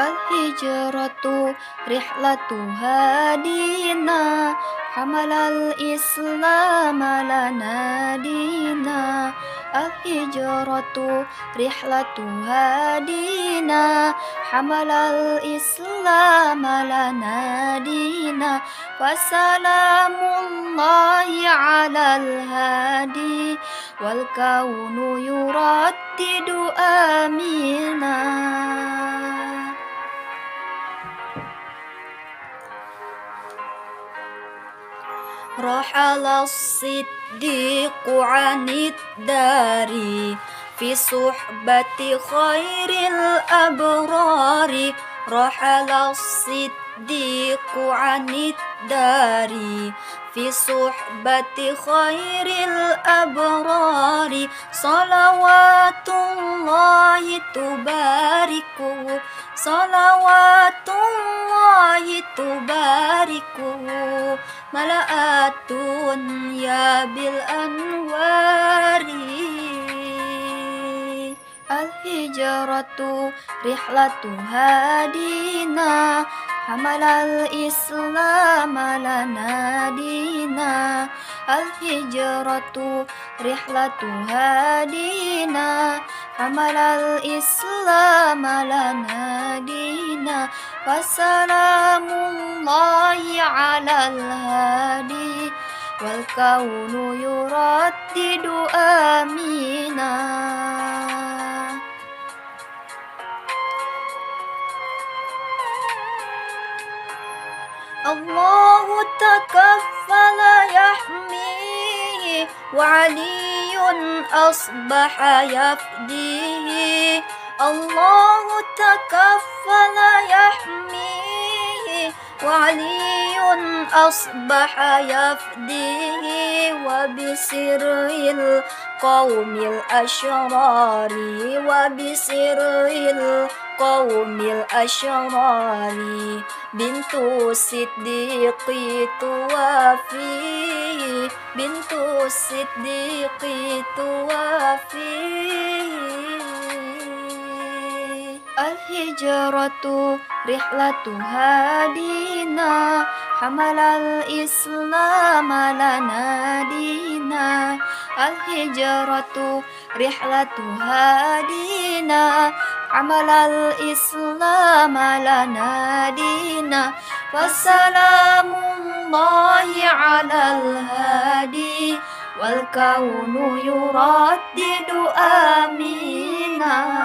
Al-Hijratu Rihlatu Hadina Hamalal Islam Lana Dina Al-Hijratu Rihlatu Hadina Hamalal Islam Lana Dina Fasalamullahi Ala Al-Hadi Wal-Kawnu Yuratidu Amin رحل الصديق عن الدار في صحبة خير الأبرار رحل الصديق عن الدار في صحبة خير الأبرار صلوات الله تباركه صلوات الله تباركه ملأت يا بالأنوار الهجرة رحلة هادي Hamalal Islam ala nadina Al hijratu rihlatu hadina Hamalal Islam ala nadina Fasalamullahi ala al-hadi Wal kaunu yuraddidu amin الله تكفل يحميه وعلي أصبح يفديه الله تكفل يحميه وعلي أصبح يفديه وبسر القوم الأشرار وبسر قوم الأشرار بنت الصديق توفي بنت الصديق توفي الهجرة رحلة هادينا حمل الإسلام لنا دينا الهجرة رحلة هادينا عمل الإسلام لنا دينا فسلام الله على الهادي والكون يردد آمينا